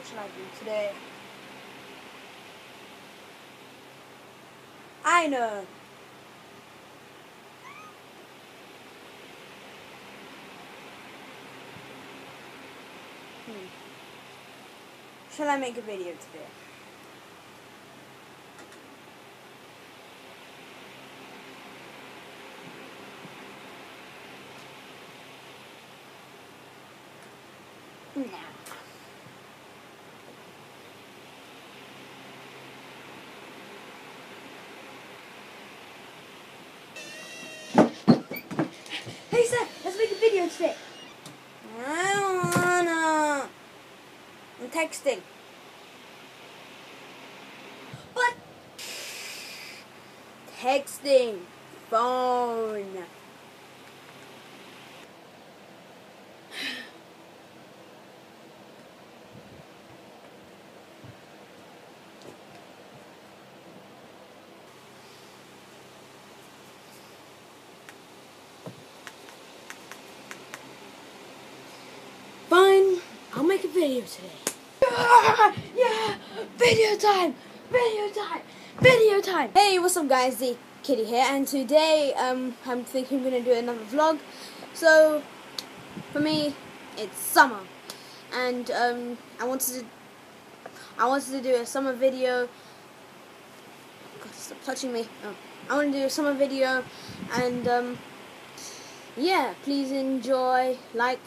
should I do today? I know. Hmm. Shall I make a video today? Nah. Hey, Seth, let's a. I don't wanna. I'm texting. But texting, phone. I'll make a video today. Yeah, yeah, video time, video time, video time. Hey, what's up, guys? The Kiddi here, and today um, I'm thinking I'm gonna do another vlog. So, for me, it's summer, and um, I wanted to, I wanted to do a summer video. God, stop touching me. Oh. I want to do a summer video, and um, yeah, please enjoy, like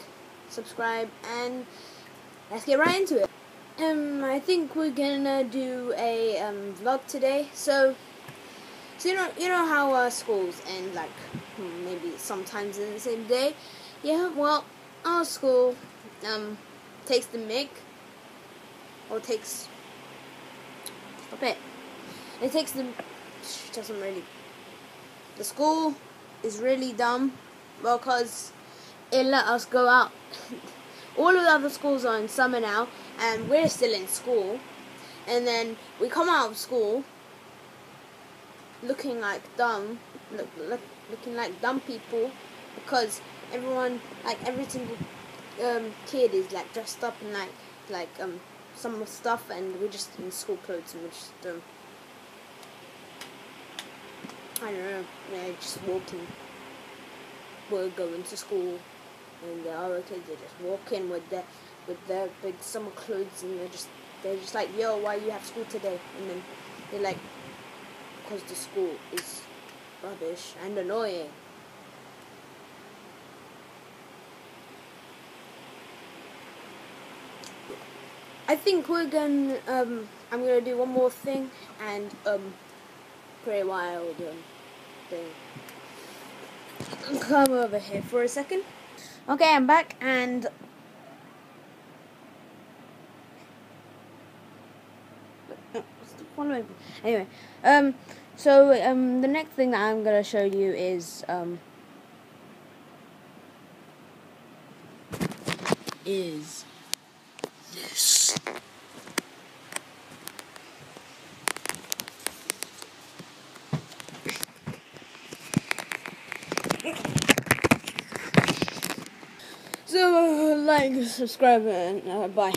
subscribe, and let's get right into it. Um, I think we're gonna do a um, vlog today. So, so you know, you know how uh, schools end like maybe sometimes in the same day. Yeah, well, our school um takes the mic or takes stop it. It takes the doesn't really. The school is really dumb because it let us go out. All of the other schools are in summer now, and we're still in school. And then we come out of school looking like dumb, look, look, looking like dumb people, because everyone, like every single um, kid, is like dressed up in like like um summer stuff, and we're just in school clothes, and we're just um, I don't know, we're just walking. We're going to school and the other kids are just walking with their with their big summer clothes and they're just they're just like yo why you have school today? And then they're like because the school is rubbish and annoying I think we're gonna um I'm gonna do one more thing and um wild um, thing. Come over here for a second Okay, I'm back and anyway, um, so um, the next thing that I'm gonna show you is um, is this. So, like, subscribe, and uh, bye.